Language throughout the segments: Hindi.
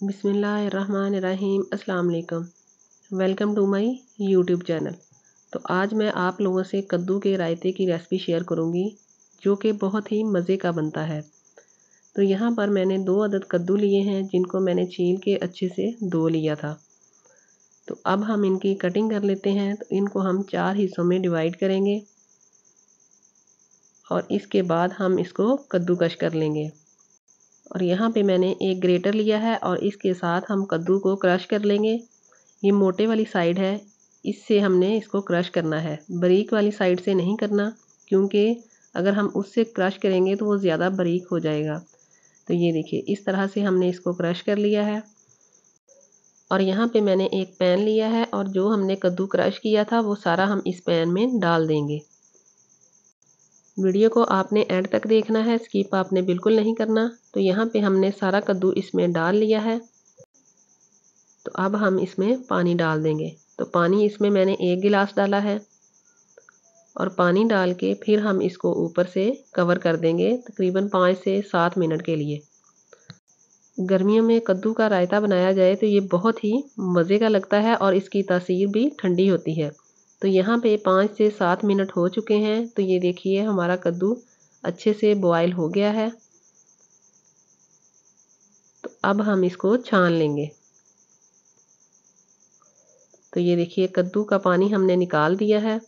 बिसमीम वालेकुम welcome to my YouTube channel. तो आज मैं आप लोगों से कद्दू के रायते की रेसिपी शेयर करूँगी, जो कि बहुत ही मज़े का बनता है। तो यहाँ पर मैंने दो अदद कद्दू लिए हैं, जिनको मैंने छील के अच्छे से धो लिया था। तो अब हम इनकी कटिंग कर लेते हैं तो इनको हम चार हिस्सों में डिवाइड करेंगे और इसके बाद हम इसको कद्दूकश कर लेंगे। और यहाँ पे मैंने एक ग्रेटर लिया है और इसके साथ हम कद्दू को क्रश कर लेंगे। ये मोटे वाली साइड है, इससे हमने इसको क्रश करना है। बरीक वाली साइड से नहीं करना, क्योंकि अगर हम उससे क्रश करेंगे तो वो ज़्यादा बरीक हो जाएगा। तो ये देखिए, इस तरह से हमने इसको क्रश कर लिया है। और यहाँ पे मैंने एक पैन लिया है और जो हमने कद्दू क्रश किया था, वो सारा हम इस पैन में डाल देंगे। वीडियो को आपने एंड तक देखना है, स्किप आपने बिल्कुल नहीं करना। तो यहाँ पे हमने सारा कद्दू इसमें डाल लिया है। तो अब हम इसमें पानी डाल देंगे। तो पानी इसमें मैंने एक गिलास डाला है और पानी डाल के फिर हम इसको ऊपर से कवर कर देंगे तकरीबन पाँच से सात मिनट के लिए। गर्मियों में कद्दू का रायता बनाया जाए तो ये बहुत ही मज़े का लगता है और इसकी तासीर भी ठंडी होती है। तो यहाँ पे पाँच से सात मिनट हो चुके हैं। तो ये देखिए, हमारा कद्दू अच्छे से बॉयल हो गया है। तो अब हम इसको छान लेंगे। तो ये देखिए, कद्दू का पानी हमने निकाल दिया है।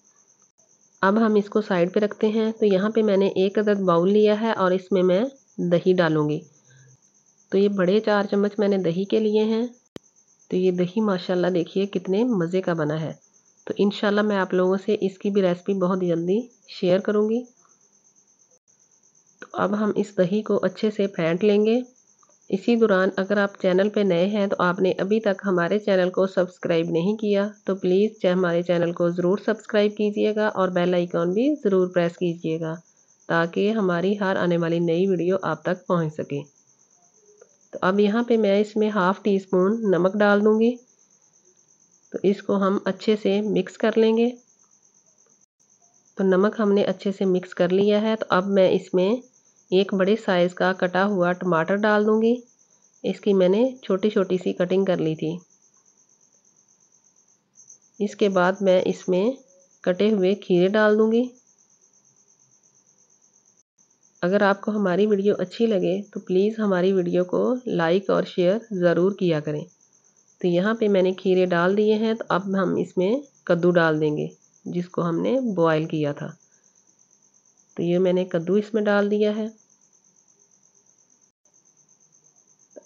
अब हम इसको साइड पे रखते हैं। तो यहाँ पे मैंने एक अदद बाउल लिया है और इसमें मैं दही डालूँगी। तो ये बड़े चार चम्मच मैंने दही के लिए हैं। तो ये दही माशाल्लाह देखिए कितने मज़े का बना है। तो इन मैं आप लोगों से इसकी भी रेसिपी बहुत जल्दी शेयर करूँगी। तो अब हम इस दही को अच्छे से फेंट लेंगे। इसी दौरान अगर आप चैनल पर नए हैं तो आपने अभी तक हमारे चैनल को सब्सक्राइब नहीं किया तो प्लीज़ हमारे चैनल को ज़रूर सब्सक्राइब कीजिएगा और बेल आइकॉन भी ज़रूर प्रेस कीजिएगा, ताकि हमारी हर आने वाली नई वीडियो आप तक पहुँच सके। तो अब यहाँ पे मैं इसमें हाफ़ टी स्पून नमक डाल दूँगी। तो इसको हम अच्छे से मिक्स कर लेंगे। तो नमक हमने अच्छे से मिक्स कर लिया है। तो अब मैं इसमें एक बड़े साइज़ का कटा हुआ टमाटर डाल दूँगी। इसकी मैंने छोटी छोटी सी कटिंग कर ली थी। इसके बाद मैं इसमें कटे हुए खीरे डाल दूँगी। अगर आपको हमारी वीडियो अच्छी लगे तो प्लीज़ हमारी वीडियो को लाइक और शेयर ज़रूर किया करें। तो यहाँ पे मैंने खीरे डाल दिए हैं तो अब हम इसमें कद्दू डाल देंगे, जिसको हमने बॉयल किया था। तो ये मैंने कद्दू इसमें डाल दिया है।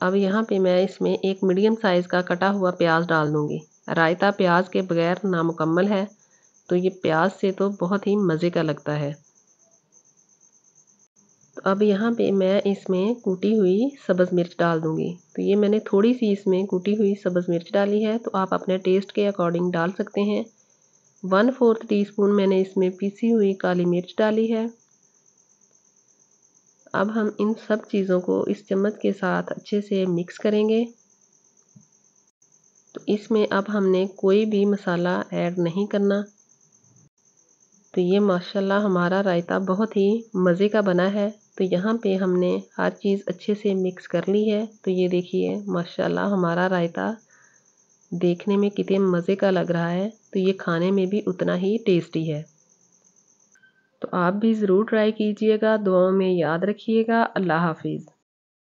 अब यहाँ पे मैं इसमें एक मीडियम साइज़ का कटा हुआ प्याज डाल दूँगी। रायता प्याज के बगैर नामुकम्मल है तो ये प्याज से तो बहुत ही मज़े का लगता है। अब यहाँ पे मैं इसमें कूटी हुई सब्ज़ मिर्च डाल दूँगी। तो ये मैंने थोड़ी सी इसमें कूटी हुई सब्ज़ मिर्च डाली है तो आप अपने टेस्ट के अकॉर्डिंग डाल सकते हैं। वन फोर्थ टी स्पून मैंने इसमें पीसी हुई काली मिर्च डाली है। अब हम इन सब चीज़ों को इस चम्मच के साथ अच्छे से मिक्स करेंगे। तो इसमें अब हमने कोई भी मसाला ऐड नहीं करना। तो ये माशाल्लाह हमारा रायता बहुत ही मज़े का बना है। तो यहाँ पे हमने हर चीज़ अच्छे से मिक्स कर ली है। तो ये देखिए, माशाल्लाह हमारा रायता देखने में कितने मज़े का लग रहा है। तो ये खाने में भी उतना ही टेस्टी है। तो आप भी ज़रूर ट्राई कीजिएगा, दुआओं में याद रखिएगा। अल्लाह हाफिज़।